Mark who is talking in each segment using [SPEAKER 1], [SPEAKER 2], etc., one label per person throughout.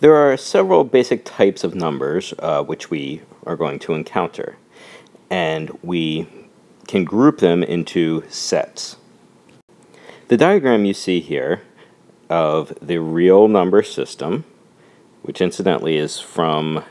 [SPEAKER 1] There are several basic types of numbers uh, which we are going to encounter, and we can group them into sets. The diagram you see here of the real number system, which incidentally is from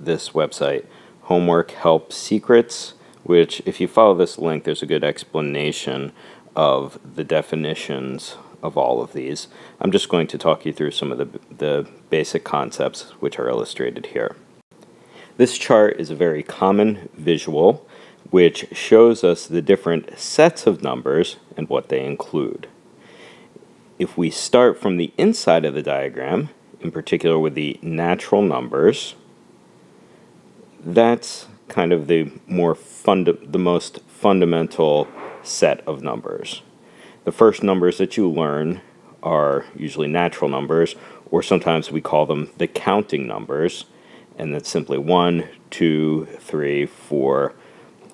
[SPEAKER 1] this website, Homework Help Secrets, which if you follow this link, there's a good explanation of the definitions of all of these. I'm just going to talk you through some of the, the basic concepts which are illustrated here. This chart is a very common visual which shows us the different sets of numbers and what they include. If we start from the inside of the diagram, in particular with the natural numbers, that's kind of the more funda the most fundamental set of numbers. The first numbers that you learn are usually natural numbers, or sometimes we call them the counting numbers, and that's simply one, two, three, four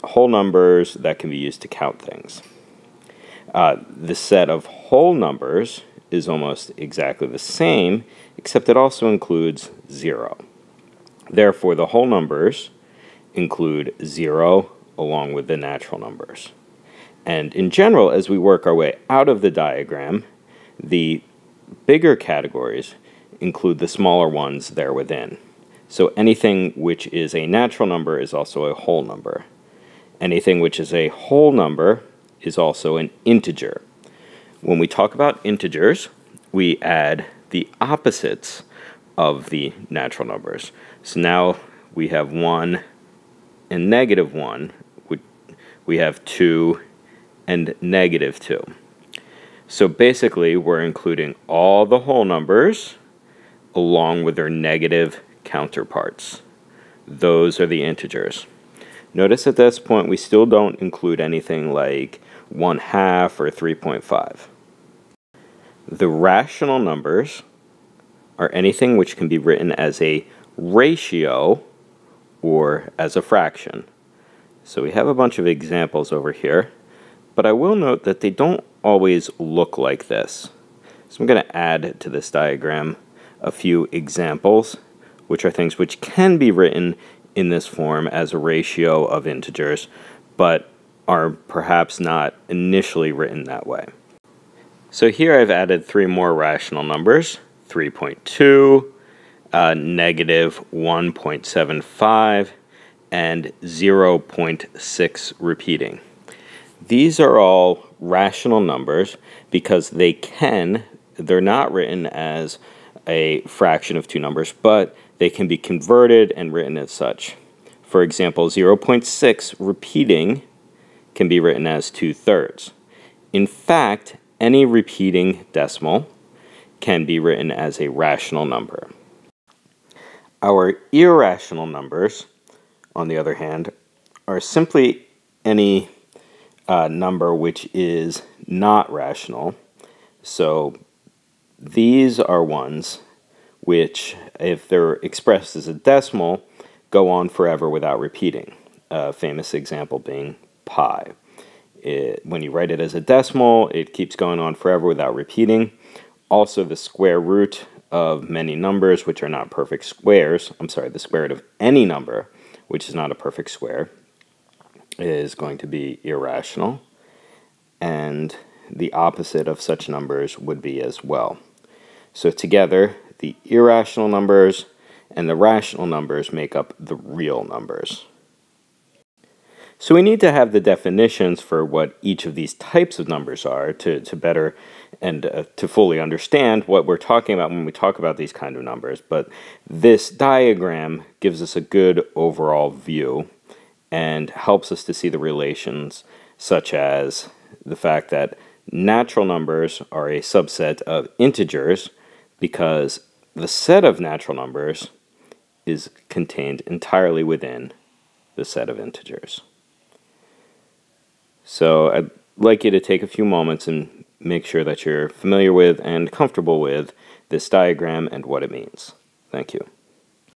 [SPEAKER 1] whole numbers that can be used to count things. Uh, the set of whole numbers is almost exactly the same, except it also includes zero. Therefore, the whole numbers include zero along with the natural numbers. And in general, as we work our way out of the diagram, the bigger categories include the smaller ones there within. So anything which is a natural number is also a whole number. Anything which is a whole number is also an integer. When we talk about integers, we add the opposites of the natural numbers. So now we have 1 and negative 1. We have 2 and negative 2. So basically, we're including all the whole numbers along with their negative counterparts. Those are the integers. Notice at this point we still don't include anything like 1 half or 3.5. The rational numbers are anything which can be written as a ratio or as a fraction. So we have a bunch of examples over here but I will note that they don't always look like this. So I'm going to add to this diagram a few examples, which are things which can be written in this form as a ratio of integers, but are perhaps not initially written that way. So here I've added three more rational numbers, 3.2, uh, negative 1.75, and 0.6 repeating. These are all rational numbers because they can, they're not written as a fraction of two numbers, but they can be converted and written as such. For example, 0.6 repeating can be written as 2 thirds. In fact, any repeating decimal can be written as a rational number. Our irrational numbers, on the other hand, are simply any uh, number which is not rational. So these are ones which, if they're expressed as a decimal, go on forever without repeating. A famous example being pi. It, when you write it as a decimal, it keeps going on forever without repeating. Also, the square root of many numbers, which are not perfect squares, I'm sorry, the square root of any number, which is not a perfect square, is going to be irrational, and the opposite of such numbers would be as well. So together, the irrational numbers and the rational numbers make up the real numbers. So we need to have the definitions for what each of these types of numbers are to, to better and uh, to fully understand what we're talking about when we talk about these kind of numbers. But this diagram gives us a good overall view and helps us to see the relations such as the fact that natural numbers are a subset of integers because the set of natural numbers is contained entirely within the set of integers. So I'd like you to take a few moments and make sure that you're familiar with and comfortable with this diagram and what it means. Thank you.